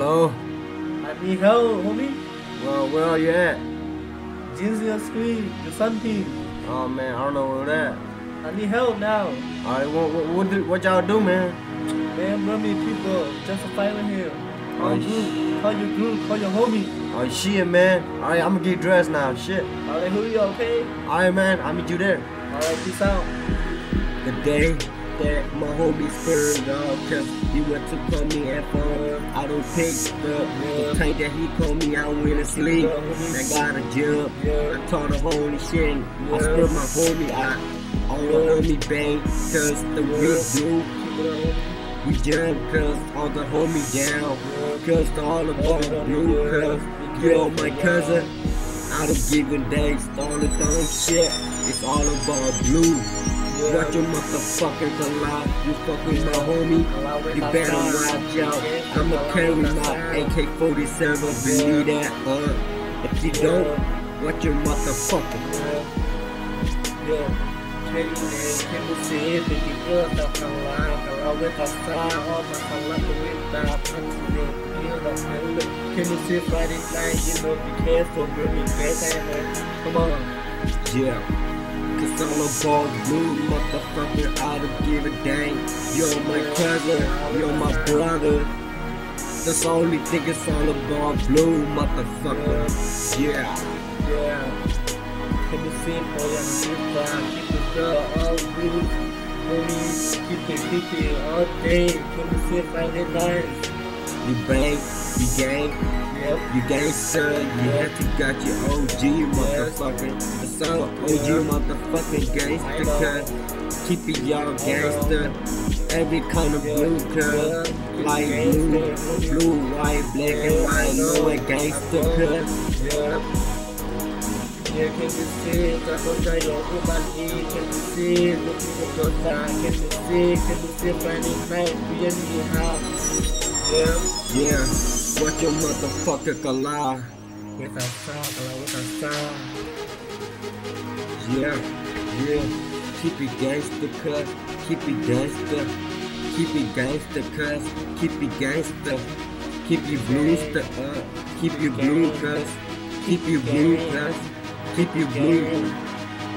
Hello? I need help, homie. Well, where are you at? Your screen, your something. Oh man, I don't know where that. I need help now. Alright, what what what, do, what y'all do, man? Man, bro, me people just fighting here. Oh, call Oh, group, call your group, call your homie. Oh shit, man. Alright, I'm gonna get dressed now. Shit. Alright, who you okay? Alright, man. I'll meet you there. Alright, peace out. Good day that my homie spurred off, cause he went to call me at phone. I don't pick up the tank that he called me, I went to sleep. I got a jump. I told the homie shit. I spurred my homie out. All the homie bang, cause the we do. We jump cause all the homie down Cause the all about blue cause you're my cousin Out of given days, all the dumb shit It's all about blue Watch your motherfucking alive You fuck with my homie You better watch out I'ma carry my AK-47 Believe that, uh If you don't, watch your motherfucking Yeah. Can you see Friday night? You know, be careful, bro. Be careful. Come on. Yeah. Cause all about blue, motherfucker, I don't give a dang. You're my cousin, you're my brother. That's the only thing it's all about blue, motherfucker. Yeah. Yeah. You see for your sister? Keep it girl all blue. Homie, keep it, keep it all day. Can you see Friday night? You bang, you gang, Yep. you gangster, you have to got your OG, motherfucker. All OG, motherfucking gangster, cuz. Keep it y'all gangster. Every kind of blue, cuz. Light blue, blue, white, black, and white, no a gangster, cuz. Yeah. Yeah, can you see? That's what your woman is. Can you see? Looking for your side. Can you see? Can you see? Friday night, we in the house. Yeah. Yeah, what your motherfucker can lie. With a song, with a song. Yeah, yeah. Keep it gangster, cuz. Keep it gangster. Keep it gangster, cuz. Keep it gangster. Keep your blues to up. Keep your blue, cuz. Keep your blue, cuz. Keep your blue.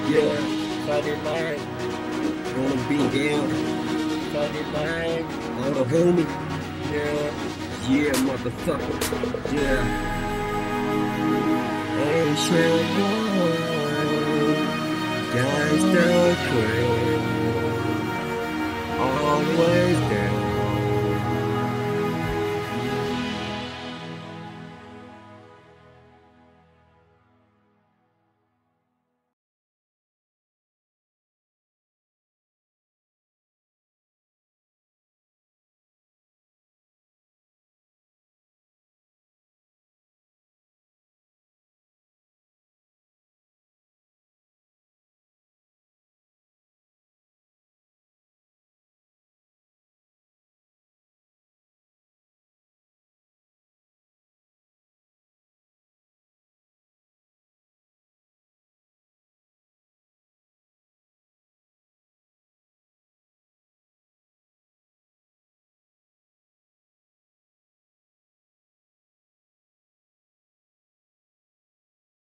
Yeah, Friday night, wanna be down. Friday night. All the homie. Yeah, motherfucker. Yeah. Asian boy, gangsta queen, always.